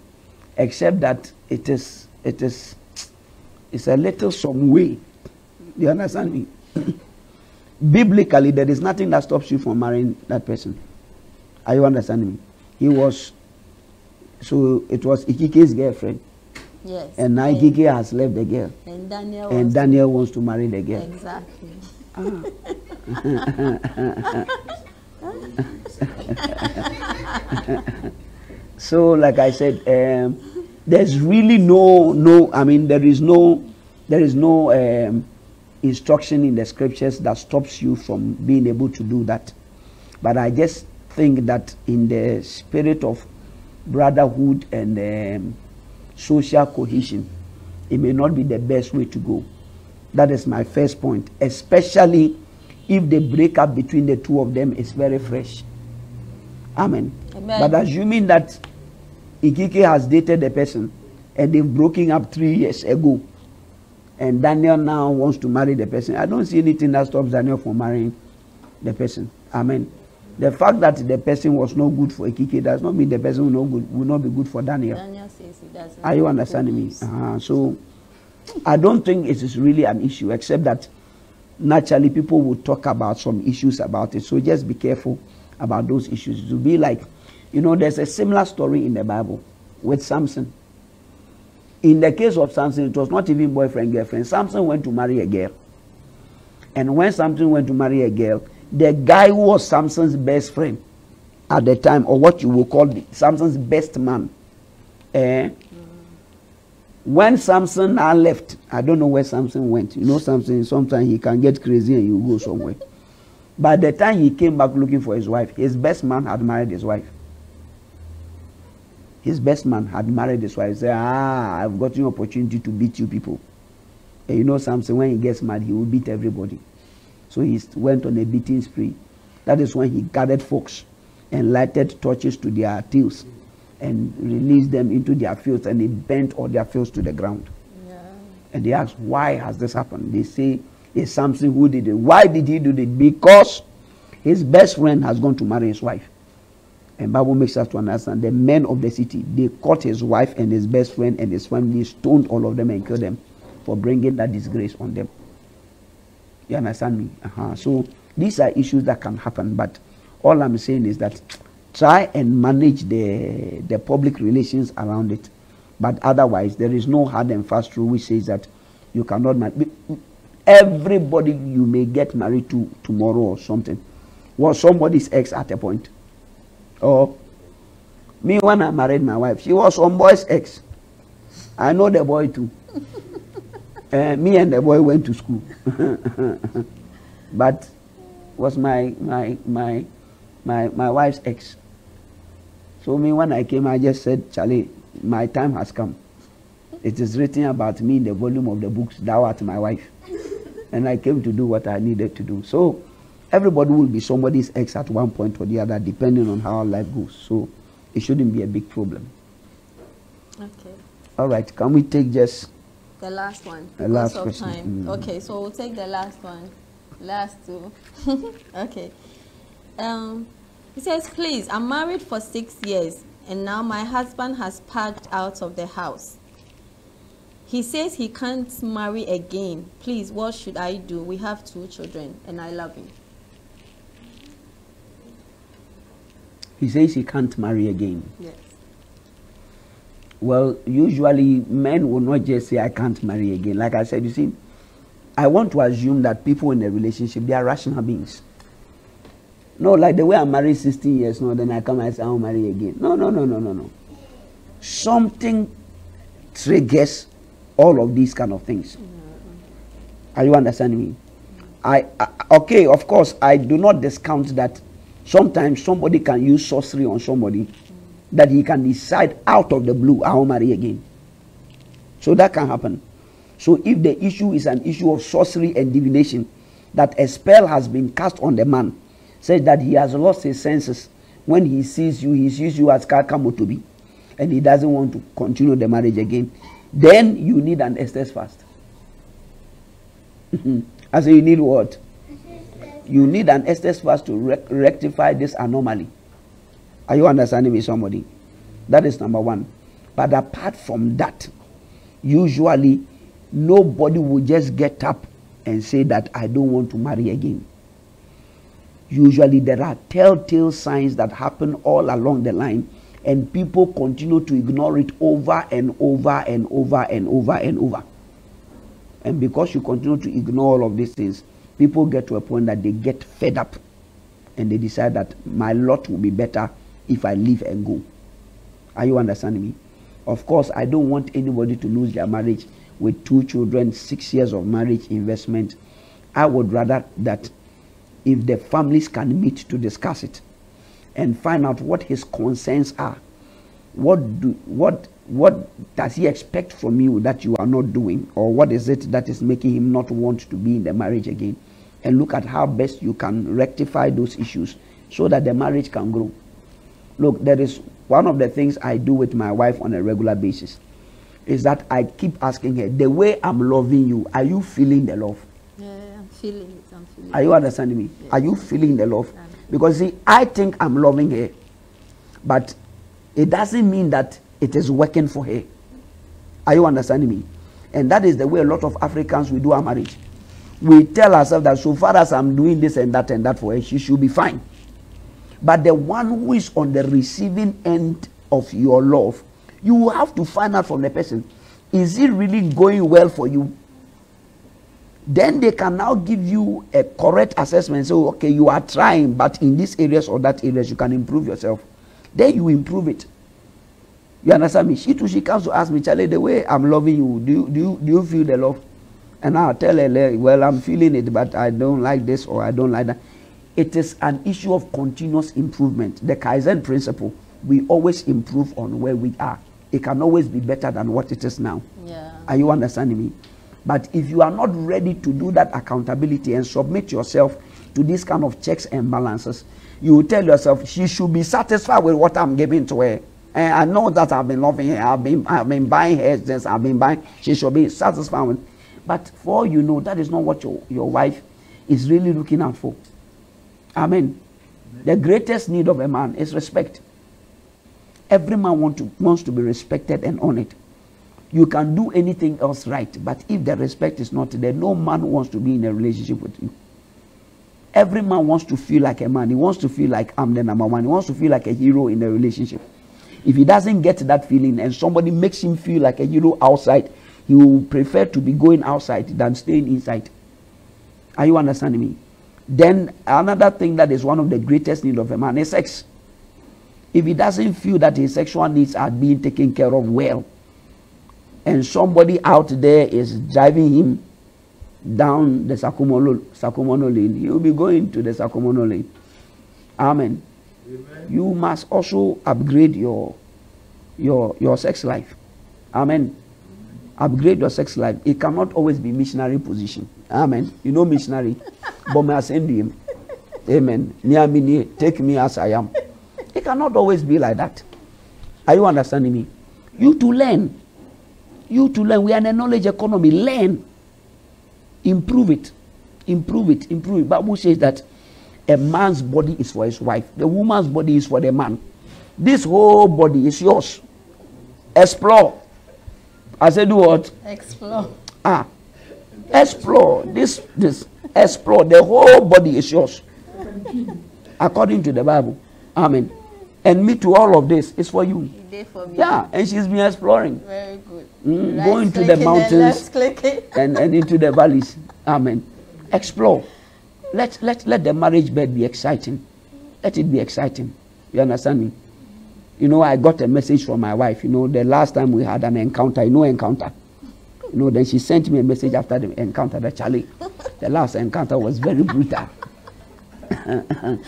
Except that it is it is it's a little some way. You understand me? Biblically, there is nothing that stops you from marrying that person. Are you understanding me? He was, so it was Ikike's girlfriend. Yes. And now Ikike has left the girl. And Daniel. And Daniel to, wants to marry the girl. Exactly. so, like I said, um, there's really no, no. I mean, there is no, there is no um, instruction in the scriptures that stops you from being able to do that. But I just think that in the spirit of brotherhood and um, social cohesion, it may not be the best way to go. That is my first point, especially if the breakup between the two of them is very fresh. Amen. Amen. But assuming that Ikike has dated a person and they've broken up three years ago, and Daniel now wants to marry the person, I don't see anything that stops Daniel from marrying the person. Amen. The fact that the person was no good for Ikike does not mean the person will not, good, will not be good for Daniel. Daniel says he doesn't. Are you understanding me? Uh-huh. So I don't think it is really an issue, except that naturally people will talk about some issues about it. So just be careful about those issues. To be like, you know, there's a similar story in the Bible with Samson. In the case of Samson, it was not even boyfriend, girlfriend. Samson went to marry a girl. And when Samson went to marry a girl, the guy who was Samson's best friend at the time, or what you will call the, Samson's best man. Eh? Mm. When Samson now left, I don't know where Samson went. You know, Samson, sometimes he can get crazy and you go somewhere. By the time he came back looking for his wife, his best man had married his wife. His best man had married his wife. He said, Ah, I've got an opportunity to beat you people. And you know, Samson, when he gets mad, he will beat everybody. So he went on a beating spree. That is when he gathered folks and lighted torches to their tails and released them into their fields and he bent all their fields to the ground. Yeah. And they asked, why has this happened? They say, it's Samson who did it. Why did he do it? Because his best friend has gone to marry his wife. And Bible makes us to understand the men of the city, they caught his wife and his best friend and his family, stoned all of them and killed them for bringing that disgrace on them. You understand me? Uh-huh. So these are issues that can happen, but All I'm saying is that try and manage the, the public relations around it. But otherwise, there is no hard and fast rule which says that you cannot marry. Everybody you may get married to tomorrow or something was somebody's ex at a point. Or me when I married my wife, she was some boy's ex. I know the boy too. uh, me and the boy went to school. but was my my my my my wife's ex. So me when I came, I just said, Charlie, my time has come. It is written about me in the volume of the books, Thou art my wife. and I came to do what I needed to do. So everybody will be somebody's ex at one point or the other, depending on how life goes. So it shouldn't be a big problem. Okay. All right, can we take just The last one. The last of question. Time. Mm. Okay, so we'll take the last one. Last two. okay. Um, he says, please, I'm married for six years and now my husband has packed out of the house. He says he can't marry again. Please, what should I do? We have two children and I love him. He says he can't marry again? Yes. Well, usually men will not just say, I can't marry again. Like I said, you see, I want to assume that people in a relationship, they are rational beings. No, like the way I married 16 years, no, then I come and say, I'll marry again. No, no, no, no, no, no. Something triggers all of these kind of things. Are you understanding me? I, I okay, of course, I do not discount that sometimes somebody can use sorcery on somebody that he can decide out of the blue, I'll marry again. So that can happen. So if the issue is an issue of sorcery and divination, that a spell has been cast on the man, says that he has lost his senses. When he sees you, he sees you as Kakamotobi, and he doesn't want to continue the marriage again. Then you need an Esther's fast. I say you need what? You need an Esther's fast to rec- rectify this anomaly. Are you understanding me, somebody? That is number one. But apart from that, usually nobody will just get up and say that I don't want to marry again. Usually there are telltale signs that happen all along the line, and people continue to ignore it over and over and over and over and over. And because you continue to ignore all of these things, people get to a point that they get fed up and they decide that my lot will be better if I leave and go. Are you understanding me? Of course, I don't want anybody to lose their marriage with two children, six years of marriage investment. I would rather that if the families can meet to discuss it and find out what his concerns are, what do what what does he expect from you that you are not doing, or what is it that is making him not want to be in the marriage again, and look at how best you can rectify those issues so that the marriage can grow. Look, there is one of the things I do with my wife on a regular basis is that I keep asking her, the way I'm loving you, are you feeling the love? Yeah, I'm feeling it. I'm feeling Are you understanding me? Are you feeling the love? Yeah. Because see, I think I'm loving her, but it doesn't mean that it is working for her. Are you understanding me? And that is the way a lot of Africans we do our marriage. We tell ourselves that so far as I'm doing this and that and that for her, she should be fine. But the one who is on the receiving end of your love, you have to find out from the person, is it really going well for you? then they can now give you a correct assessment. So, okay, you are trying, but in these areas or that areas, you can improve yourself. Then you improve it. You understand me? She too, she comes to ask me, Charlie, the way I'm loving you, do you, do you, do you feel the love? And I'll tell her, well, I'm feeling it, but I don't like this or I don't like that. It is an issue of continuous improvement. The Kaizen principle, we always improve on where we are. It can always be better than what it is now. Yeah. Are you understanding me? But if you are not ready to do that accountability and submit yourself to this kind of checks and balances, you will tell yourself she should be satisfied with what I'm giving to her. And I know that I've been loving her, I've been I've been buying her this, I've been buying. She should be satisfied with. But for all you know, that is not what your, your wife is really looking out for. Amen. The greatest need of a man is respect. Every man want to, wants to be respected and honored. You can do anything else right, but if the respect is not there, no man wants to be in a relationship with you. every man wants to feel like a man. He wants to feel like I'm the number one. He wants to feel like a hero in a relationship. If he doesn't get that feeling and somebody makes him feel like a hero outside, he will prefer to be going outside than staying inside. Are you understanding me? Then another thing that is one of the greatest needs of a man is sex. If he doesn't feel that his sexual needs are being taken care of well, and somebody out there is driving him down the Sakumono, Sakumono lane, he will be going to the Sakumono lane. Amen. Amen. You must also upgrade your your your sex life. Amen. Upgrade your sex life. It cannot always be missionary position. Amen. You know missionary. but may I send him. Amen. Near me, near. take me as I am. It cannot always be like that. Are you understanding me? You to learn. You to learn. We are in a knowledge economy. Learn. Improve it. Improve it. Improve it. Bible says that a man's body is for his wife. The woman's body is for the man. This whole body is yours. Explore. I said, do what? Explore. Ah. Explore. This, this. Explore. The whole body is yours. According to the Bible. Amen. And me to all of this is for you. For yeah, and she's been exploring. Very good. Mm, right going to the mountains and, and into the valleys. Amen. Explore. Let, let, let the marriage bed be exciting. Let it be exciting. You understand me? You know, I got a message from my wife. You know, the last time we had an encounter, you know, encounter. You know, then she sent me a message after the encounter that Charlie, the last encounter was very brutal.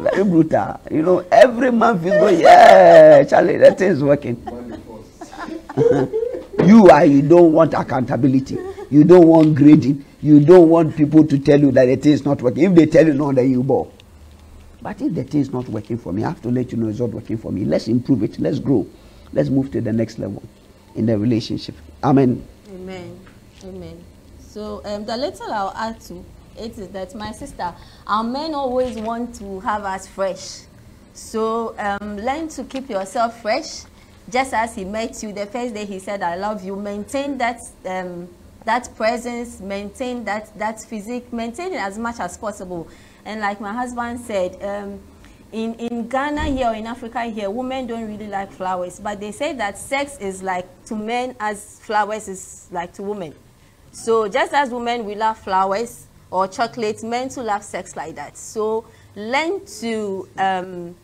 Very brutal. You know, every man feels going, yeah, Charlie, that thing is working. you are, you don't want accountability. You don't want grading. You don't want people to tell you that the thing is not working. If they tell you no, then you bore. But if the thing is not working for me, I have to let you know it's not working for me. Let's improve it. Let's grow. Let's move to the next level in the relationship. Amen. Amen. Amen. So um, the little I'll add to it is that my sister, our men always want to have us fresh. So um, learn to keep yourself fresh. Just as he met you, the first day he said, I love you. Maintain that, um, that presence, maintain that, that physique, maintain it as much as possible. And like my husband said, um, in, in Ghana here or in Africa here, women don't really like flowers. But they say that sex is like to men as flowers is like to women. So just as women, we love flowers, or chocolate, men to love sex like that. So learn to um,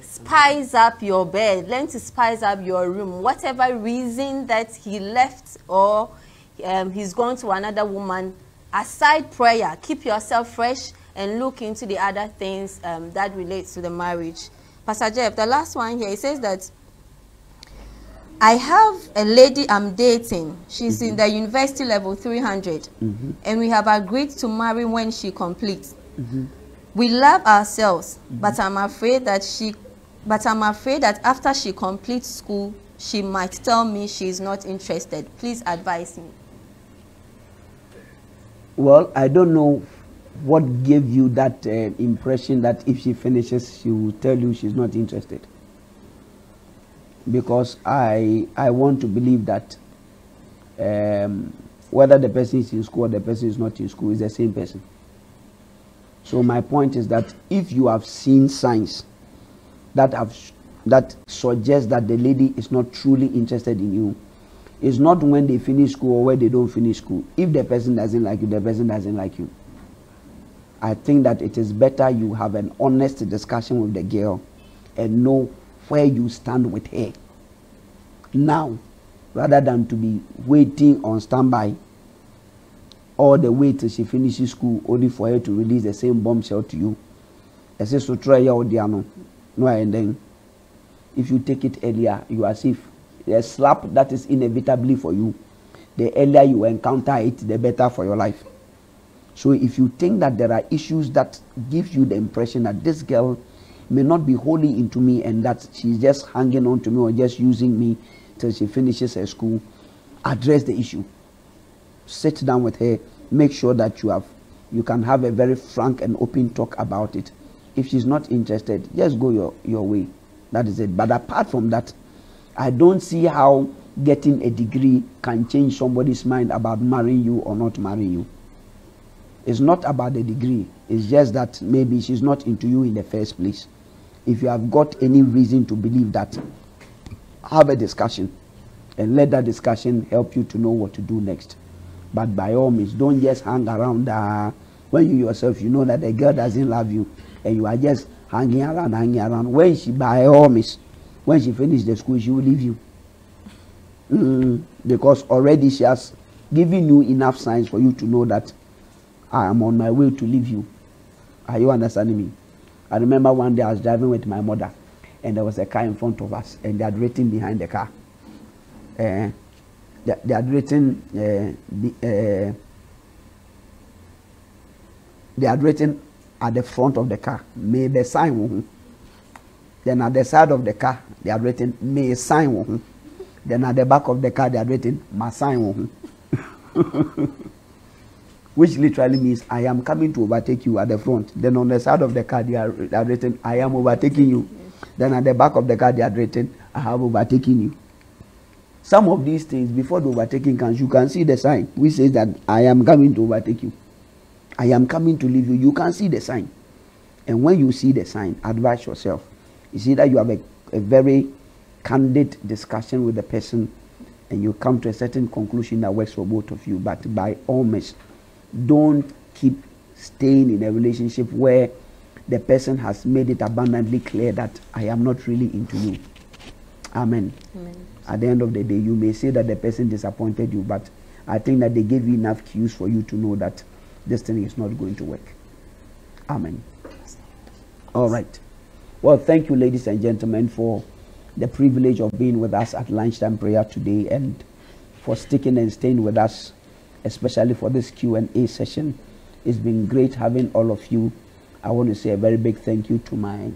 spice up your bed, learn to spice up your room. Whatever reason that he left or um, he's gone to another woman, aside prayer, keep yourself fresh and look into the other things um, that relates to the marriage. Pastor Jeff, the last one here, he says that I have a lady I'm dating. She's mm -hmm. in the university level 300. Mm -hmm. And we have agreed to marry when she completes. Mm -hmm. We love ourselves, but I'm afraid that she but I'm afraid that after she completes school, she might tell me she's not interested. Please advise me. Well, I don't know what gave you that uh, impression that if she finishes, she will tell you she's not interested because I I want to believe that um, whether the person is in school or the person is not in school is the same person. So my point is that if you have seen signs that have that suggest that the lady is not truly interested in you, it's not when they finish school or when they don't finish school. If the person doesn't like you, the person doesn't like you. I think that it is better you have an honest discussion with the girl and know where you stand with her now rather than to be waiting on standby all the way till she finishes school only for her to release the same bombshell to you. ɛsɛ so try yɛ ɔdi ano no and then if you take it earlier you are safe a slap that is inevitably for you the earlier you encounter it the better for your life so if you think that there are issues that give you the impression that this girl may not be wholly into me and that she's just hanging on to me or just using me till she finishes her school. Address the issue. Sit down with her. Make sure that you have you can have a very frank and open talk about it. If she's not interested, just go your, your way. That is it. But apart from that, I don't see how getting a degree can change somebody's mind about marrying you or not marrying you. It's not about the degree. It's just that maybe she's not into you in the first place. If you have got any reason to believe that, have a discussion and let that discussion help you to know what to do next. But by all means, don't just hang around. Uh, when you yourself, you know that the girl doesn't love you and you are just hanging around, hanging around. When she, by all means, when she finishes the school, she will leave you. Mm, because already she has given you enough signs for you to know that I am on my way to leave you. Are you understanding me? I remember one day I was driving with my mother and there was a car in front of us and they had written behind the car. Uh, they, they had written uh, the, uh, they had written at the front of the car, may the sign Then at the side of the car, they had written, may sign Then at the back of the car, they had written, my sign Which literally means, I am coming to overtake you at the front. Then on the side of the car, they are, they had written, I am overtaking you. Then at the back of the car, they are written, I have overtaken you. Some of these things, before the overtaking comes, you can see the sign which says that I am coming to overtake you. I am coming to leave you. You can see the sign. And when you see the sign, advise yourself. You see that you have a, a very candid discussion with the person and you come to a certain conclusion that works for both of you. But by all means, don't keep staying in a relationship where the person has made it abundantly clear that I am not really into you. Amen. Amen. At the end of the day, you may say that the person disappointed you, but I think that they gave you enough cues for you to know that this thing is not going to work. Amen. All right. Well, thank you, ladies and gentlemen, for the privilege of being with us at lunchtime prayer today and for sticking and staying with us, especially for this Q&A session. It's been great having all of you. I want to say a very big thank you to my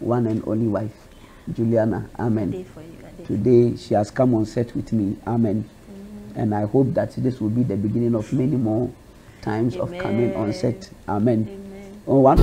one and only wife, Juliana. Amen. Today she has come on set with me. Amen. Amen. And I hope that this will be the beginning of many more times Amen. of coming on set. Amen. Amen. Oh, one.